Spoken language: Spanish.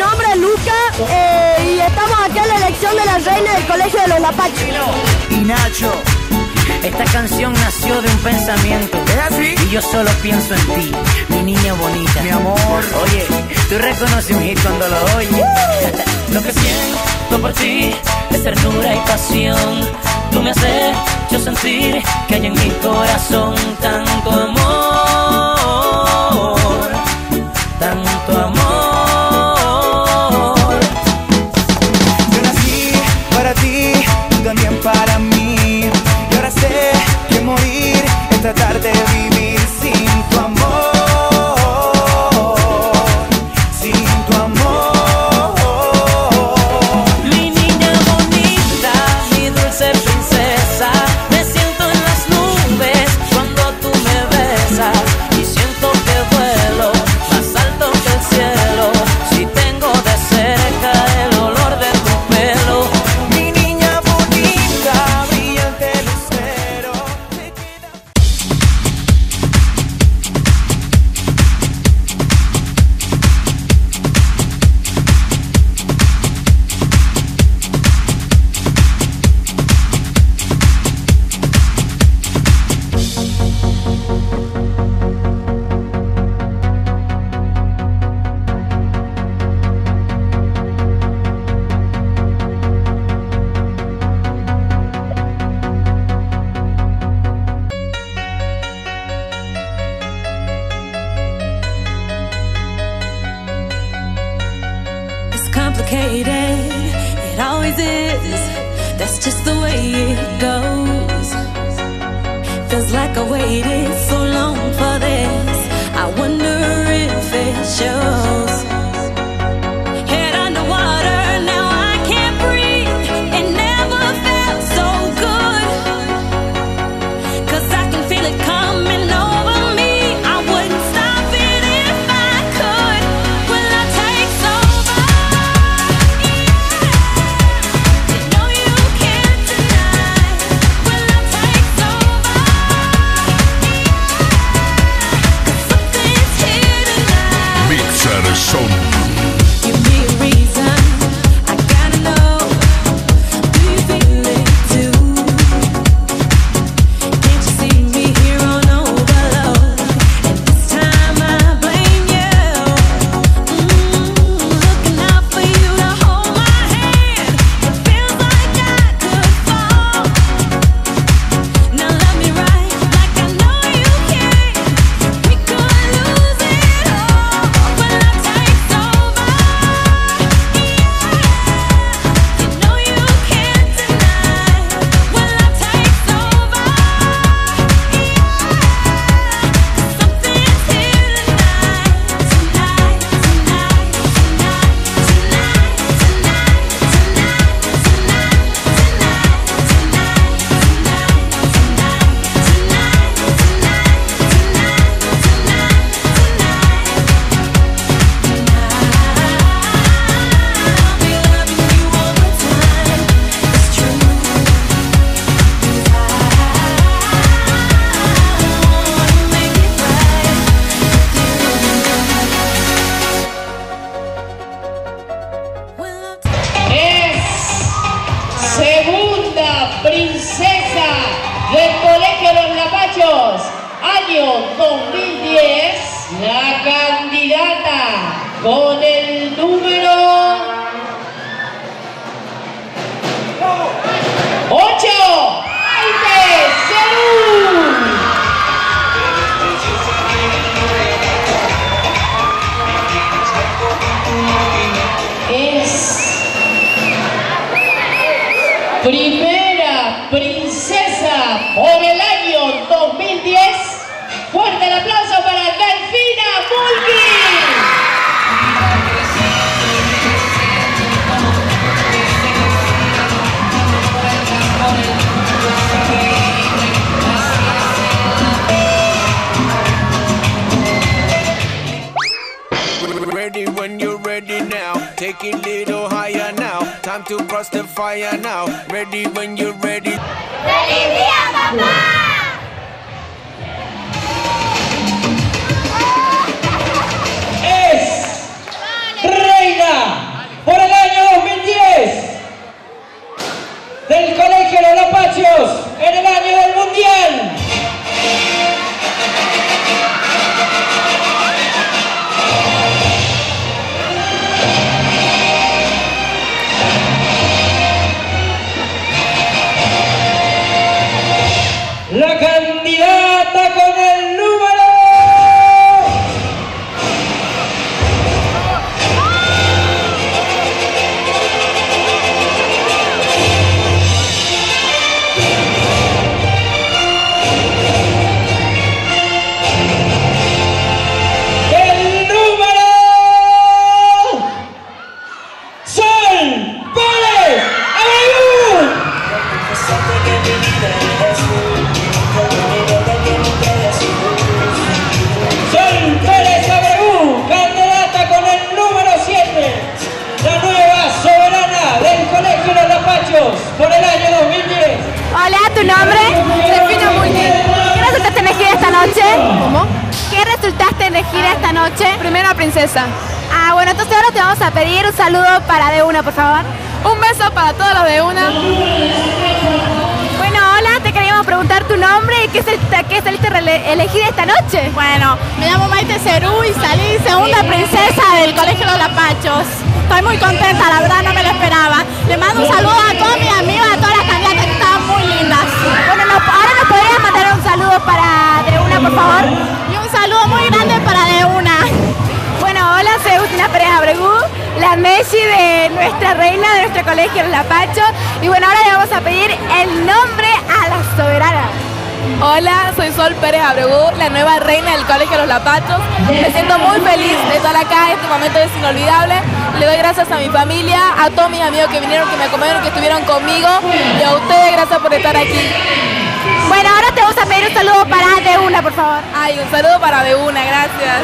nombre es Luca eh, y estamos aquí en la elección de la reina del Colegio de los Lapachos. Y Nacho. Esta canción nació de un pensamiento. ¿Es así? Y yo solo pienso en ti, mi niña bonita. Mi amor. Oye, tú reconoces un hit cuando lo oyes. lo que siento por ti es ternura y pasión. Tú me has hecho sentir que hay en mi corazón tanto amor, morir es tratar it always is. That's just the way it goes. Feels like I waited so long for this. I wonder if it shows. show me. Primera ready now. Take it little higher now. Time to cross the fire now. Ready when you're ready. Es reina noche. ¿Cómo? ¿Qué resultaste elegir ah. esta noche? Primera princesa. Ah, bueno, entonces ahora te vamos a pedir un saludo para De Una, por favor. Un beso para todos los De Una. Bueno, hola, te queríamos preguntar tu nombre y qué, qué saliste elegida esta noche. Bueno, me llamo Maite Cerú y salí segunda princesa del Colegio de Los Lapachos. Estoy muy contenta, la verdad no me lo esperaba. Le mando un saludo a Comi, Messi de nuestra reina de nuestro colegio, el Lapacho. Y bueno, ahora le vamos a pedir el nombre a la soberana. Hola, soy Sol Pérez Abregú, la nueva reina del Colegio Los Lapachos. Me siento muy feliz de estar acá, este momento es inolvidable. Le doy gracias a mi familia, a todos mis amigos que vinieron, que me acompañaron, que estuvieron conmigo y a ustedes gracias por estar aquí. Bueno, ahora te vamos a pedir un saludo para de una, por favor. Ay, un saludo para De Una, gracias.